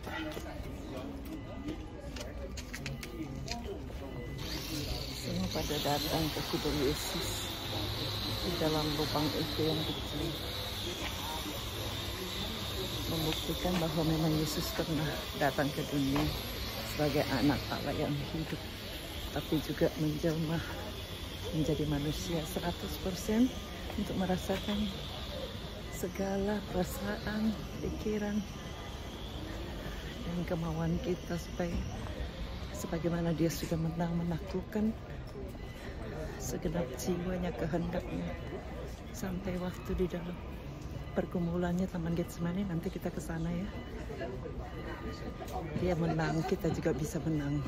Semua pada datang ke kubur Yesus di dalam lubang itu yang kecil. Membuktikan bahwa memang Yesus pernah datang ke dunia sebagai anak Allah yang hidup, tapi juga menjelma menjadi manusia 100% untuk merasakan segala perasaan, pikiran, dan kemauan kita supaya sebagaimana dia sudah menang menaklukkan segenap jiwanya kehendaknya sampai waktu di dalam pergumulannya Taman Getsemani. Nanti kita ke sana ya. Dia menang kita juga bisa menang